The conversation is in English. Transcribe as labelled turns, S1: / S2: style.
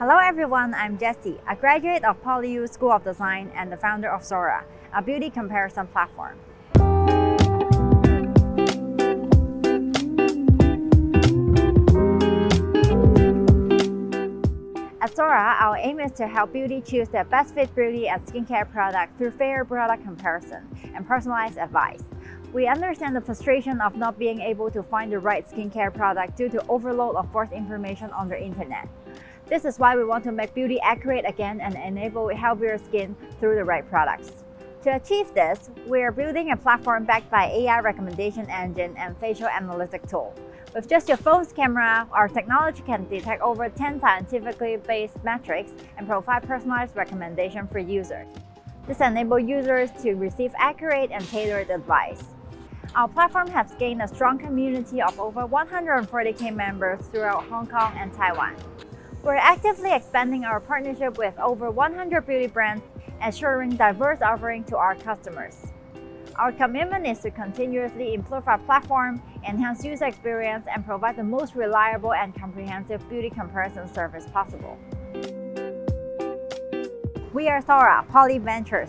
S1: Hello everyone, I'm Jessie, a graduate of PolyU School of Design and the founder of Sorra, a beauty comparison platform. At Sorra, our aim is to help beauty choose their best fit beauty and skincare product through fair product comparison and personalized advice. We understand the frustration of not being able to find the right skincare product due to overload of false information on the internet. This is why we want to make beauty accurate again and enable healthier skin through the right products. To achieve this, we are building a platform backed by AI recommendation engine and facial analytic tool. With just your phone's camera, our technology can detect over 10 scientifically based metrics and provide personalized recommendation for users. This enables users to receive accurate and tailored advice. Our platform has gained a strong community of over 140k members throughout Hong Kong and Taiwan. We're actively expanding our partnership with over 100 beauty brands, ensuring diverse offering to our customers. Our commitment is to continuously improve our platform, enhance user experience, and provide the most reliable and comprehensive beauty comparison service possible. We are Sorra Poly Ventures,